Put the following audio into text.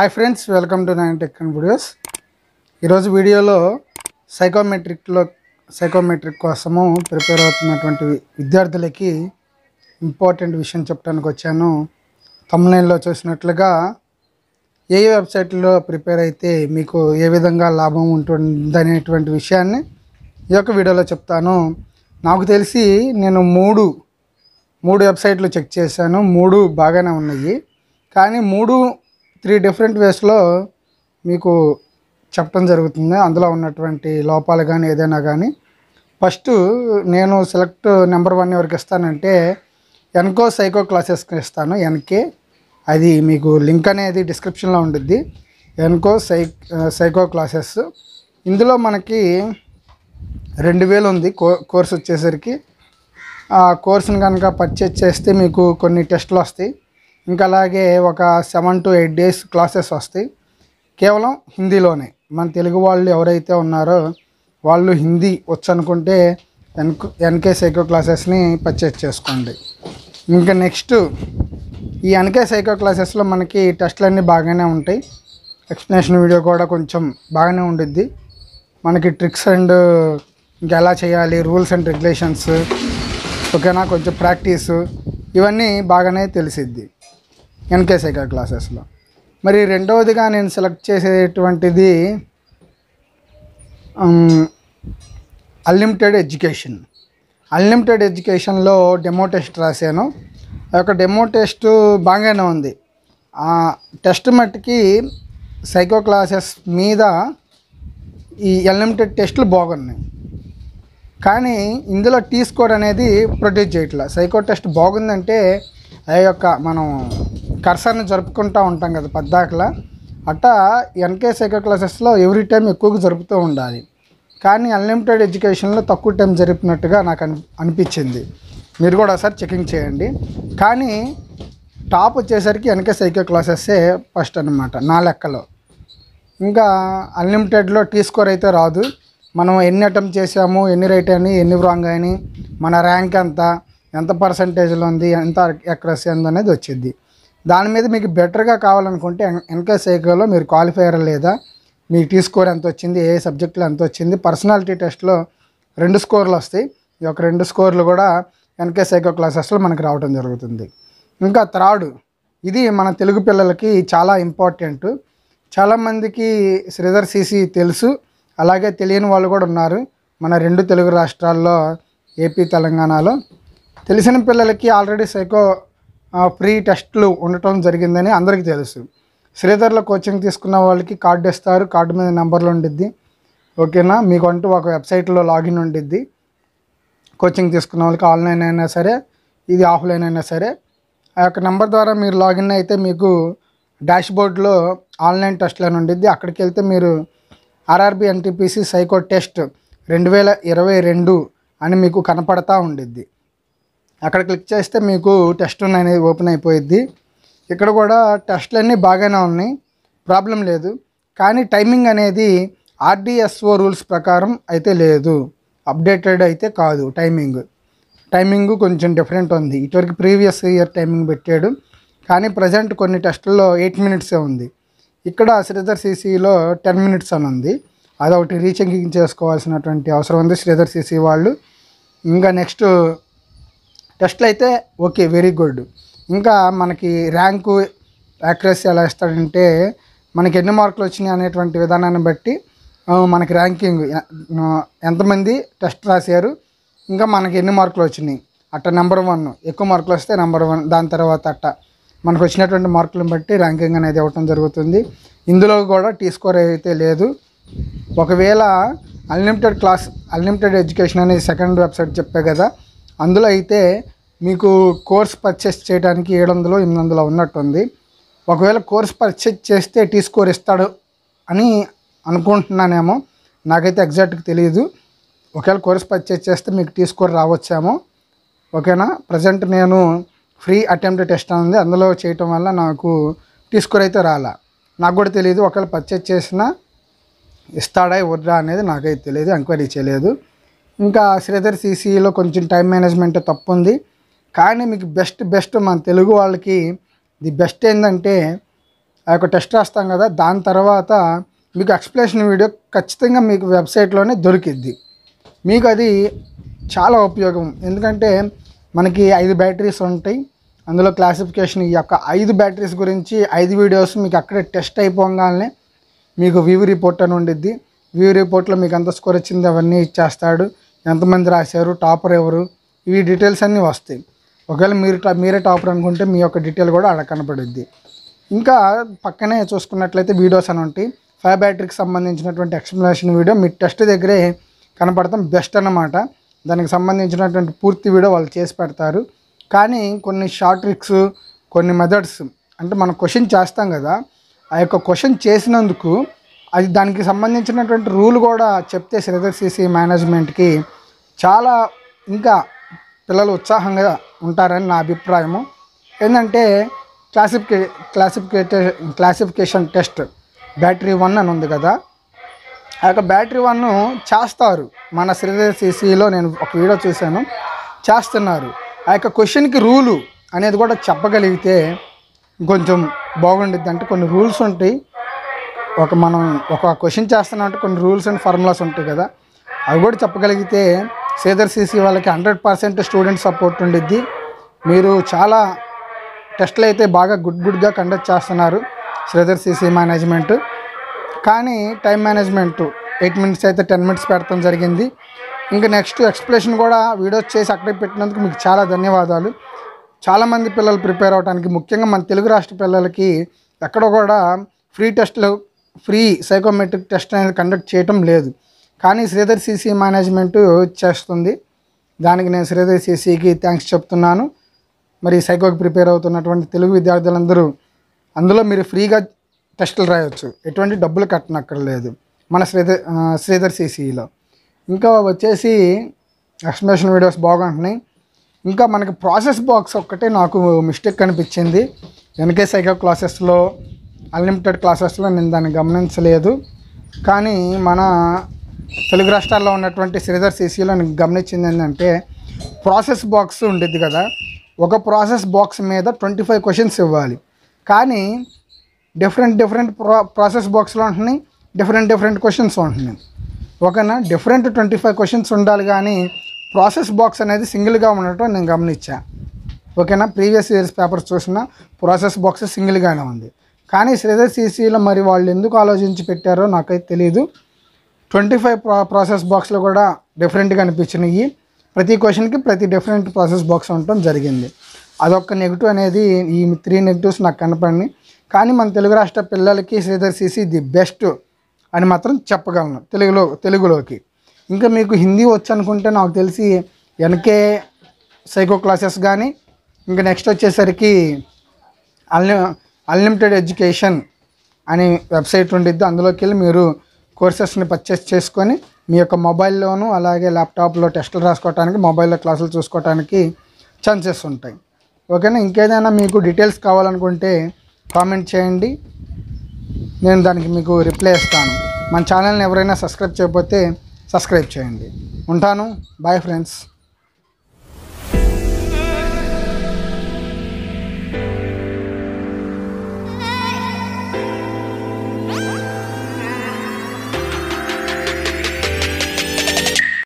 Hi friends welcome to nine tech and videos ఈరోజు వీడియోలో సైకోమెట్రిక్లో psychometric కోసము ప్రిపేర్ అవుతున్నటువంటి విద్యార్థులకి ఇంపార్టెంట్ విషయం చెప్పడానికి వచ్చాను. తమిళనైన్లో చూసినట్లుగా ఏ ఏ వెబ్సైట్లో ప్రిపేర్ అయితే మీకు ఏ విధంగా లాభం ఉంటుందనేటువంటి విషయాన్ని ఈ యొక్క వీడియోలో చెప్తాను. నాకు తెలిసి నేను మూడు మూడు వెబ్సైట్లు చెక్ చేశాను. మూడు బాగానే ఉన్నాయి. కానీ మూడు త్రీ డిఫరెంట్ వేస్లో మీకు చెప్పడం జరుగుతుంది. అందులో ఉన్నటువంటి లోపాలు కానీ ఏదైనా కానీ ఫస్ట్ నేను సెలెక్ట్ నెంబర్ వన్ ఎవరికి ఇస్తానంటే ఎన్కో సైకో క్లాసెస్కి ఇస్తాను. ఎన్కే అది మీకు లింక్ అనేది డిస్క్రిప్షన్లో ఉంటుంది ఎన్కో సై సైకో క్లాసెస్. ఇందులో మనకి రెండు వేలు ఉంది కో కోర్స్ వచ్చేసరికి. ఆ కోర్సును కనుక పర్చేజ్ చేస్తే మీకు కొన్ని టెస్టులు వస్తాయి. ఇంకా అలాగే ఒక seven to eight days classes వస్తాయి. కేవలం హిందీలోనే. మన తెలుగు వాళ్ళు ఎవరైతే ఉన్నారో వాళ్ళు హిందీ వచ్చనుకుంటే ఎన్ ఎన్కే సైకో క్లాసెస్ని పర్చేజ్ చేసుకోండి. ఇంకా నెక్స్ట్ ఈ ఎన్కే సైకో క్లాసెస్లో మనకి టెస్ట్లన్నీ బాగానే ఉంటాయి. ఎక్స్ప్లెనేషన్ వీడియో కూడా కొంచెం బాగానే ఉండిద్ది. మనకి ట్రిక్స్ అండ్ ఇంకా ఎలా చేయాలి రూల్స్ అండ్ రెగ్యులేషన్స్ ఓకేనా? కొంచెం ప్రాక్టీస్ ఇవన్నీ బాగానే తెలిసిద్ది. ఎన్కే సైకిల్ క్లాసెస్లో. మరి రెండవదిగా నేను సెలెక్ట్ చేసేటువంటిది అన్లిమిటెడ్ ఎడ్యుకేషన్. అన్లిమిటెడ్ ఎడ్యుకేషన్లో డెమో టెస్ట్ రాశాను. ఆ యొక్క డెమో టెస్ట్ బాగానే ఉంది. ఆ టెస్ట్ మట్టుకి సైకో క్లాసెస్ మీద ఈ అన్లిమిటెడ్ టెస్టులు బాగున్నాయి. కానీ ఇందులో టీ స్కోర్ అనేది ప్రొడ్యూస్ చేయట్లేదు సైకో టెస్ట్ బాగుందంటే ఆ యొక్క మనం కర్సర్ని జరుపుకుంటూ ఉంటాం కదా పద్దాకలా. అట్టా ఎన్కే సెకండ్ క్లాసెస్లో ఎవ్రీ టైం ఎక్కువగా జరుపుతూ ఉండాలి. కానీ అన్లిమిటెడ్ ఎడ్యుకేషన్లో తక్కువ టైం జరిపినట్టుగా నాకు అని అనిపించింది. మీరు కూడా ఒకసారి చెకింగ్ చేయండి. కానీ టాప్ వచ్చేసరికి ఎన్కే సైకిల్ క్లాసెస్సే ఫస్ట్ అనమాట నా లెక్కలో. ఇంకా అన్లిమిటెడ్లో టీ స్కోర్ అయితే రాదు. మనం ఎన్ని అటెంప్ట్ చేసాము ఎన్ని రైట్ అని ఎన్ని రాంగ్ అని మన ర్యాంక్ ఎంత ఎంత పర్సంటేజ్లో ఉంది ఎంత ఎక్రసీ ఉంది అనేది వచ్చింది. దాని మీద మీకు బెటర్గా కావాలనుకుంటే ఎన్కే సైకోలో మీరు క్వాలిఫైయర్ లేదా? మీకు టీ స్కోర్ ఎంత వచ్చింది ఏ సబ్జెక్టులో ఎంత వచ్చింది పర్సనాలిటీ టెస్ట్లో రెండు స్కోర్లు వస్తాయి. ఈ యొక్క రెండు స్కోర్లు కూడా ఎన్కే సైకో క్లాసెస్లో మనకి రావడం జరుగుతుంది. ఇంకా త్రాడు. ఇది మన తెలుగు పిల్లలకి చాలా ఇంపార్టెంట్. చాలామందికి శ్రీధర్ సిసి తెలుసు. అలాగే తెలియని వాళ్ళు కూడా ఉన్నారు. మన రెండు తెలుగు రాష్ట్రాల్లో ఏపీ తెలంగాణలో. తెలిసిన పిల్లలకి ఆల్రెడీ సైకో ఫ్రీ టెస్ట్లు ఉండటం జరిగిందని అందరికీ తెలుసు. శ్రీధర్లో కోచింగ్ తీసుకున్న వాళ్ళకి కార్డు ఇస్తారు. కార్డు మీద నెంబర్లు ఉండిద్ది. ఓకేనా మీకు అంటూ ఒక వెబ్సైట్లో లాగిన్ ఉండిద్ది. కోచింగ్ తీసుకున్న వాళ్ళకి ఆన్లైన్ అయినా సరే ఇది ఆఫ్లైన్ అయినా సరే ఆ యొక్క నెంబర్ ద్వారా మీరు లాగిన్ అయితే మీకు డాష్ బోర్డ్లో ఆన్లైన్ టెస్ట్లు అని ఉండిద్ది. అక్కడికి వెళ్తే మీరు ఆర్ఆర్బి ఎన్టీపీసీ సైకో టెస్ట్ రెండు వేల ఇరవై రెండు అని మీకు కనపడతా ఉండిద్ది. అక్కడ క్లిక్ చేస్తే మీకు టెస్ట్ అనేది ఓపెన్ అయిపోయిద్ది. ఇక్కడ కూడా టెస్ట్లన్నీ బాగానే ఉన్నాయి. ప్రాబ్లం లేదు. కానీ టైమింగ్ అనేది ఆర్డిఎస్ఓ రూల్స్ ప్రకారం అయితే లేదు. అప్డేటెడ్ అయితే కాదు టైమింగ్. టైమింగ్ కొంచెం డిఫరెంట్ ఉంది. ఇటువరకు ప్రీవియస్ ఇయర్ టైమింగ్ పెట్టాడు. కానీ ప్రజెంట్ కొన్ని టెస్టుల్లో ఎయిట్ మినిట్సే ఉంది. ఇక్కడ శ్రీధర్ సీసీలో టెన్ మినిట్స్ అని ఉంది. అదొకటి రీచెకింగ్ చేసుకోవాల్సినటువంటి అవసరం ఉంది శ్రీధర్ సీసీ వాళ్ళు. ఇంకా నెక్స్ట్ టెస్ట్లు అయితే ఓకే వెరీ గుడ్. ఇంకా మనకి ర్యాంకు యాక్యురసీ ఎలా ఇస్తాడంటే మనకి ఎన్ని మార్కులు వచ్చినాయి అనేటువంటి విధానాన్ని బట్టి మనకి ర్యాంకింగ్ ఎంతమంది టెస్ట్ రాశారు ఇంకా మనకి ఎన్ని మార్కులు వచ్చినాయి. అట్ట నెంబర్ వన్ ఎక్కువ మార్కులు వస్తే నెంబర్ వన్ దాని తర్వాత అట్ట. మనకు వచ్చినటువంటి మార్కులను బట్టి ర్యాంకింగ్ అనేది ఇవ్వటం జరుగుతుంది. ఇందులో కూడా టీ స్కోర్ అయితే లేదు ఒకవేళ అన్లిమిటెడ్ క్లాస్ అన్లిమిటెడ్ ఎడ్యుకేషన్ అనేది సెకండ్ వెబ్సైట్ చెప్పే కదా అందులో అయితే మీకు కోర్స్ పర్చేస్ చేయడానికి ఏడు వందలు ఎనిమిది వందలు ఉన్నట్టుంది. ఒకవేళ కోర్స్ పర్చేస్ చేస్తే టీ స్కోర్ ఇస్తాడు అని అనుకుంటున్నానేమో. నాకైతే ఎగ్జాక్ట్గా తెలియదు ఒకవేళ కోర్స్ పర్చేస్ చేస్తే మీకు టీ స్కోర్ రావచ్చేమో. ఓకేనా? ప్రజెంట్ నేను ఫ్రీ అటెంప్ట్ టెస్ట్ ఉంది అందులో చేయటం వల్ల నాకు టీ స్కోర్ అయితే రాలా. నాకు కూడా తెలియదు ఒకవేళ పర్చేస్ చేసినా ఇస్తాడా ఇవ్వరా అనేది నాకైతే తెలియదు ఎంక్వైరీ చేయలేదు. ఇంకా శ్రీధర్ సీసీలో కొంచెం టైం మేనేజ్మెంట్ తప్పు ఉంది కానీ మీకు బెస్ట్ బెస్ట్ మన తెలుగు వాళ్ళకి ది బెస్ట్ ఏంటంటే ఆ యొక్క టెస్ట్ రాస్తాం కదా దాని తర్వాత మీకు ఎక్స్ప్లెనేషన్ వీడియో ఖచ్చితంగా మీకు వెబ్సైట్లోనే దొరికిద్ది. మీకు అది చాలా ఉపయోగం. ఎందుకంటే మనకి ఐదు బ్యాటరీస్ ఉంటాయి. అందులో క్లాసిఫికేషన్ ఈ యొక్క ఐదు బ్యాటరీస్ గురించి ఐదు వీడియోస్ మీకు అక్కడే టెస్ట్ అయిపోగానే మీకు వ్యూ రిపోర్ట్ అని ఉండిద్ది. వ్యూ రిపోర్ట్లో మీకు ఎంత స్కోర్ వచ్చింది అవన్నీ ఇచ్చేస్తాడు ఎంతమంది రాశారు టాపర్ ఎవరు ఇవి డీటెయిల్స్ అన్నీ వస్తాయి. ఒకవేళ మీరు టా- మీరే టాపర్ అనుకుంటే మీ యొక్క డీటెయిల్ కూడా అక్కడ కనపడుద్ది. ఇంకా పక్కనే చూసుకున్నట్లయితే వీడియోస్ అని ఉంటాయి. ఫైవ్ బ్యాటరీకి సంబంధించినటువంటి ఎక్స్ప్లెనేషన్ వీడియో మీ టెస్ట్ దగ్గరే కనపడతాం బెస్ట్ అన్నమాట. దానికి సంబంధించినటువంటి పూర్తి వీడియో వాళ్ళు చేసి పెడతారు. కానీ కొన్ని షార్ట్ ట్రిక్స్ కొన్ని మెథడ్స్ అంటే మనం క్వశ్చన్ చేస్తాం కదా ఆ యొక్క క్వశ్చన్ చేసినందుకు అది దానికి సంబంధించినటువంటి రూల్ కూడా చెప్తే శ్రీధర్ సిసి మేనేజ్మెంట్కి చాలా ఇంకా పిల్లలు ఉత్సాహంగా ఉంటారని నా అభిప్రాయము. ఏంటంటే క్లాసిఫికే క్లాసిఫికేటే క్లాసిఫికేషన్ టెస్ట్ బ్యాటరీ వన్ అని ఉంది కదా. ఆ యొక్క బ్యాటరీ వన్ చేస్తారు. మన శ్రీధర్ సిసిలో నేను ఒక వీడియో చూశాను. చేస్తున్నారు. ఆ యొక్క క్వశ్చన్కి రూలు అనేది కూడా చెప్పగలిగితే కొంచెం బాగుండిద్ది అంటే కొన్ని రూల్స్ ఉంటాయి. ఒక మనం ఒక క్వశ్చన్ చేస్తున్నామంటే కొన్ని రూల్స్ అండ్ ఫార్ములాస్ ఉంటాయి కదా. అవి కూడా చెప్పగలిగితే శ్రీధర్ సీసీ వాళ్ళకి హండ్రెడ్ పర్సెంట్ స్టూడెంట్ సపోర్ట్ ఉండిద్ది. మీరు చాలా టెస్ట్లు అయితే బాగా గుడ్ గుడ్గా కండక్ట్ చేస్తున్నారు శ్రీధర్ సీసీ మేనేజ్మెంట్ కానీ టైం మేనేజ్మెంట్ ఎయిట్ మినిట్స్ అయితే టెన్ మినిట్స్ పెడతాం జరిగింది. ఇంకా నెక్స్ట్ ఎక్స్ప్లెనేషన్ కూడా వీడియోస్ చేసి అక్కడే పెట్టినందుకు మీకు చాలా ధన్యవాదాలు. చాలామంది పిల్లలు ప్రిపేర్ అవడానికి ముఖ్యంగా మన తెలుగు రాష్ట్ర పిల్లలకి ఎక్కడ కూడా ఫ్రీ టెస్ట్లు ఫ్రీ సైకోమెట్రిక్ టెస్ట్ అనేది కండక్ట్ చేయటం లేదు. కానీ శ్రీధర్ సిసి మేనేజ్మెంట్ చేస్తుంది. దానికి నేను శ్రీధర్ సిసికి థ్యాంక్స్ చెప్తున్నాను. మరి సైకోకి ప్రిపేర్ అవుతున్నటువంటి తెలుగు విద్యార్థులందరూ అందులో మీరు ఫ్రీగా టెస్టులు రాయొచ్చు. ఎటువంటి డబ్బులు కట్టనక్కర్లేదు మన శ్రీధర్ శ్రీధర్ సీసీలో. ఇంకా వచ్చేసి ఎక్స్ప్లెనేషన్ వీడియోస్ బాగుంటున్నాయి. ఇంకా మనకి ప్రాసెస్ బాక్స్ ఒక్కటే నాకు మిస్టేక్ అనిపించింది. ఎన్కే సైకో క్లాసెస్లో అన్లిమిటెడ్ క్లాసెస్లో నేను దాన్ని గమనించలేదు. కానీ మన తెలుగు రాష్ట్రాల్లో ఉన్నటువంటి శ్రీధర్ సిసిలో నేను గమనించింది ఏంటంటే ప్రాసెస్ బాక్స్ ఉండిద్ది కదా. ఒక ప్రాసెస్ బాక్స్ మీద ట్వంటీ ఫైవ్ క్వశ్చన్స్ ఇవ్వాలి. కానీ డిఫరెంట్ డిఫరెంట్ ప్రా ప్రాసెస్ బాక్స్లో ఉంటున్నాయి డిఫరెంట్ డిఫరెంట్ క్వశ్చన్స్ ఉంటున్నాయి. ఓకేనా డిఫరెంట్ ట్వంటీ ఫైవ్ క్వశ్చన్స్ ఉండాలి కానీ ప్రాసెస్ బాక్స్ అనేది సింగిల్గా ఉండటం నేను గమనించా. ఓకేనా? ప్రీవియస్ ఇయర్స్ పేపర్స్ చూసిన ప్రాసెస్ బాక్స్ సింగిల్గానే ఉంది. కానీ శ్రీధర్ సీసీలో మరి వాళ్ళు ఎందుకు ఆలోచించి పెట్టారో నాకైతే తెలియదు ట్వంటీ ఫైవ్ ప్రా ప్రాసెస్ బాక్స్లో కూడా డిఫరెంట్గా అనిపించినాయి. ప్రతి క్వశ్చన్కి ప్రతి డిఫరెంట్ ప్రాసెస్ బాక్స్ ఉండటం జరిగింది. అదొక నెగిటివ్ అనేది ఈ త్రీ నెగిటివ్స్ నాకు కనపడినాయి. కానీ మన తెలుగు రాష్ట్ర పిల్లలకి శ్రీధర్ సీసీ ది బెస్ట్ అని మాత్రం చెప్పగలను తెలుగులో తెలుగులోకి. ఇంకా మీకు హిందీ వచ్చు అనుకుంటే నాకు తెలిసి ఎన్కే సైకో క్లాసెస్ కానీ ఇంకా నెక్స్ట్ వచ్చేసరికి అన్లి అన్లిమిటెడ్ ఎడ్యుకేషన్ అనే వెబ్సైట్ ఉండిద్ది. అందులోకి వెళ్ళి మీరు కోర్సెస్ని పర్చేస్ చేసుకొని మీ యొక్క మొబైల్లోను అలాగే ల్యాప్టాప్లో టెస్టులు రాసుకోవడానికి మొబైల్లో క్లాసులు చూసుకోవడానికి ఛాన్సెస్ ఉంటాయి. ఓకేనా? ఇంకేదైనా మీకు డీటెయిల్స్ కావాలనుకుంటే కామెంట్ చేయండి. నేను దానికి మీకు రిప్లై ఇస్తాను. మన ఛానల్ని ఎవరైనా సబ్స్క్రైబ్ చేయకపోతే సబ్స్క్రైబ్ చేయండి. ఉంటాను. Bye friends